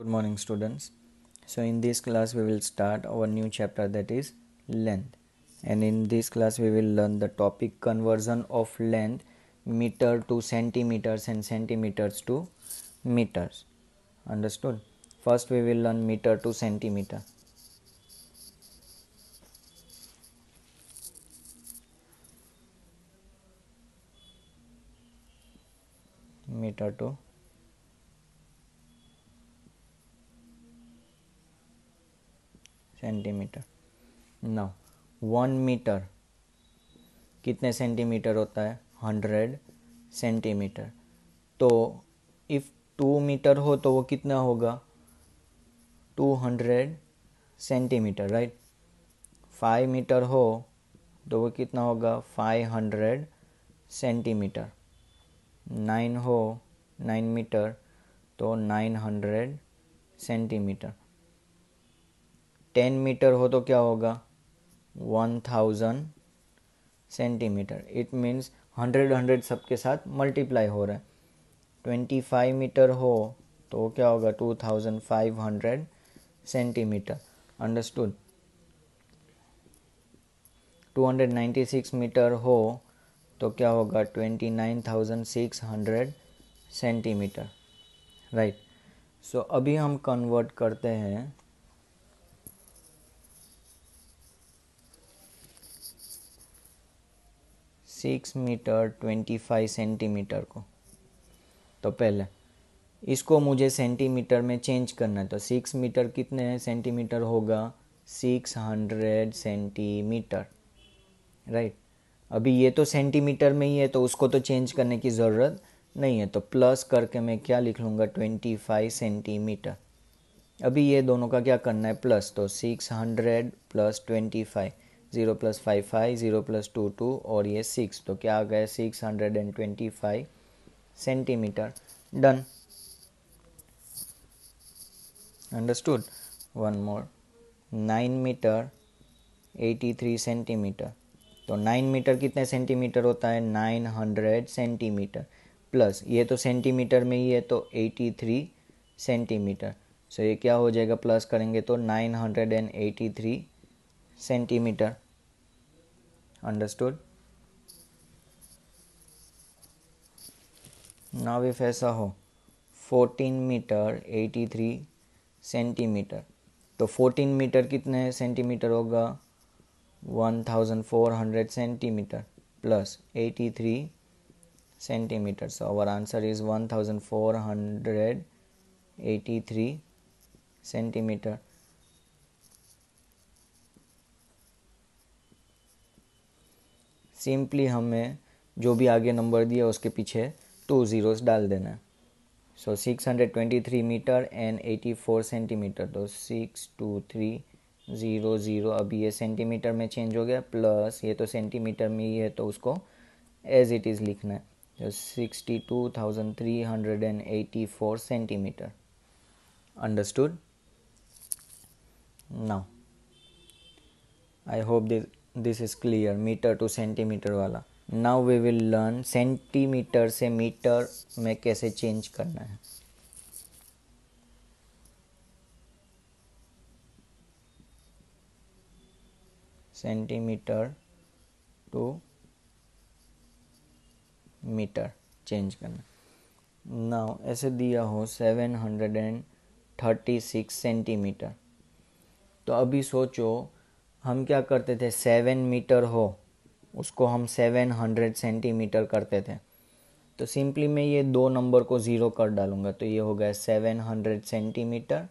Good morning, students. So, in this class, we will start our new chapter that is length. And in this class, we will learn the topic conversion of length meter to centimeters and centimeters to meters. Understood? First, we will learn meter to centimeter. Meter to centimetre. Now one metre कितने centimetre होता है? Hundred centimetre. तो if two metre हो तो वो कितना होगा? Two hundred centimetre right five metre हो तो वो कितना होगा? Five hundred centimetre. नाइन हो नाइन मीटर तो nine hundred centimetre. Ten metre हो तो क्या होगा? One thousand centimetre. It means hundred hundred सबके साथ मल्टीप्लाई हो रहा है। ट्वेंटी फाइव मीटर हो तो क्या होगा? Two thousand five hundred centimetre. Understood two hundred ninety six metre हो तो क्या होगा? Twenty nine thousand six hundred centimetre. Right so अभी हम कन्वर्ट करते हैं six metre twenty five centimetre को। तो पहले, इसको मुझे सेंटीमीटर में चेंज करना है। तो सिक्स मीटर कितने सेंटीमीटर होगा? Six hundred centimetre. राइट? अभी ये तो सेंटीमीटर में ही है तो उसको तो चेंज करने की ज़रूरत नहीं है। तो प्लस करके मैं क्या लिख लूँगा? Twenty five centimetre. अभी ये दोनों का क्या करना है? प्लस। तो six hundred plus twenty five. Zero plus five five, zero plus two two और ये सिक्स तो क्या आ गया six hundred and twenty five centimetre. Done understood one more nine metre eighty three centimetre तो नाइन मीटर कितने centimetre होता है? नाइन हंड्रेड सेंटीमीटर प्लस ये तो सेंटीमीटर में ही है तो एटी थ्री सेंटीमीटर सो ये क्या हो जाएगा? प्लस करेंगे तो nine hundred and eighty three centimeter understood now if ऐसा हो 14 मीटर 83 सेंटीमीटर। तो 14 मीटर कितने सेंटीमीटर होगा? 1400 centimetre plus 83 centimetre. So our answer is 1483 centimetre. Simply हमें जो भी आगे नंबर दिया उसके पीछे टू ज़ीरोस डाल देना है। So six hundred twenty three metre and eighty four centimetre तो six two three zero zero अभी ये सेंटीमीटर में चेंज हो गया प्लस ये तो सेंटीमीटर में ही है तो उसको एज इट इज़ लिखना है। Sixty two thousand three hundred and eighty four centimetre understood now I hope this this is clear metre to centimetre वाला। Now we will learn centimetre से मीटर में कैसे चेंज करना है। सेंटीमीटर टू मीटर चेंज करना। Now ऐसे दिया हो seven hundred and thirty six centimetre तो अभी सोचो हम क्या करते थे? सेवन मीटर हो, उसको हम सेवन हंड्रेड सेंटीमीटर करते थे। तो सिंपली मैं ये दो नंबर को ज़ीरो कर डालूँगा। तो ये हो गया सेवन हंड्रेड सेंटीमीटर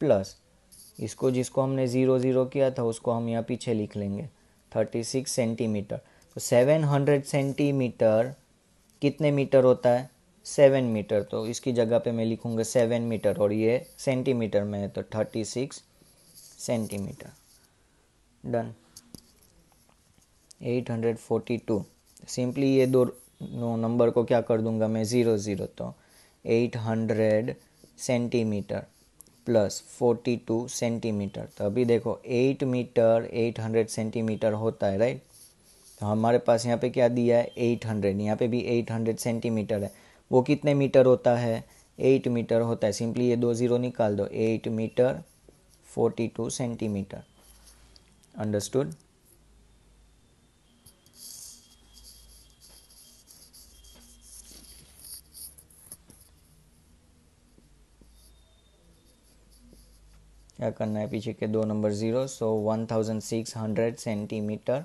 प्लस इसको जिसको हमने ज़ीरो ज़ीरो किया था, उसको हम यहाँ पीछे लिख लेंगे। थर्टी सिक्स सेंटीमीटर तो सेवन हंड्रेड सेंटीमीटर कितने मीटर होता है? सेवन मीटर तो इसकी जगह पे मैं लिखूँगा सेवन मीटर और ये सेंटीमीटर में है तो thirty six centimetre done 842 simply ये दो नो नंबर को क्या कर दूँगा मैं? ज़ीरो ज़ीरो तो 800 सेंटीमीटर प्लस 42 सेंटीमीटर तो अभी देखो 8 मीटर 800 सेंटीमीटर होता है राइट तो हमारे पास यहाँ पे क्या दिया है? 800 यहाँ पे भी 800 सेंटीमीटर है। वो कितने मीटर होता है? एट मीटर होता है। सिंपली ये दो ज़ीरो निकाल दो। Eight metre forty two centimetre understood क्या करना है? पीछे के दो number zero so one thousand six hundred centimetre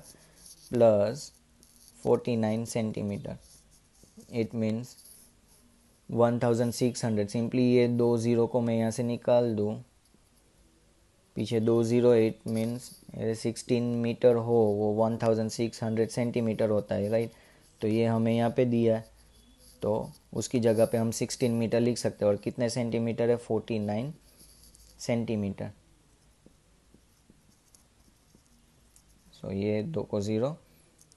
plus forty nine centimetre it means one thousand six hundred simply ये दो ज़ीरो को मैं यहाँ से निकाल दूँ। पीछे दो zero it means sixteen metre हो, वो one thousand six hundred centimetre होता है, राइट? तो ये हमें यहाँ पे दिया है। तो उसकी जगह पे हम सिक्सटीन मीटर लिख सकते हैं, और कितने सेंटीमीटर है? Forty nine centimetre. सो ये दो को zero,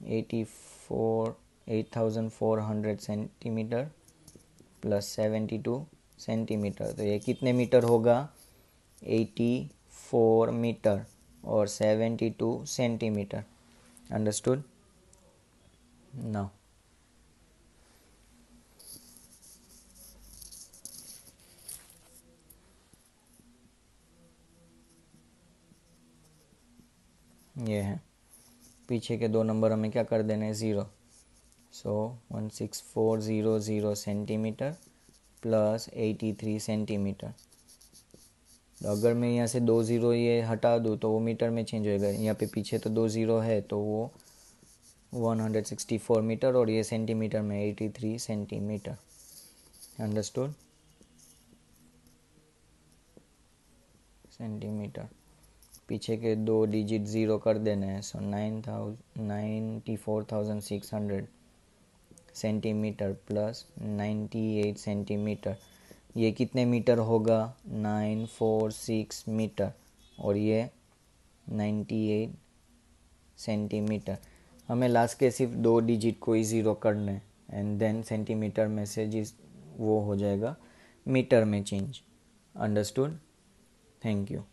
eighty four, eight thousand four hundred centimetre plus seventy two centimetre. तो ये कितने मीटर होगा? एटी फोर मीटर और seventy two centimetre understood now ये है। पीछे के दो नंबर हमें क्या कर देने zero so one six four zero zero centimetre plus eighty three centimetre तो अगर मैं यहाँ से दो ज़ीरो ये हटा दूँ तो वो मीटर में चेंज होएगा। यहाँ पे पीछे तो दो ज़ीरो है तो वो one hundred sixty four metre और ये सेंटीमीटर में eighty three centimetre understood centimetre पीछे के दो डिजिट ज़ीरो कर देने हैं so nine thousand ninety four thousand six hundred centimetre plus ninety eight centimetre ये कितने मीटर होगा? Nine, four, six metre. और ये नाइन्टी एट सेंटीमीटर। हमें लास्ट के सिर्फ़ दो डिजिट को ही ज़ीरो करना है। एंड देन सेंटीमीटर में से जिस वो हो जाएगा मीटर में चेंज अंडरस्टूड थैंक यू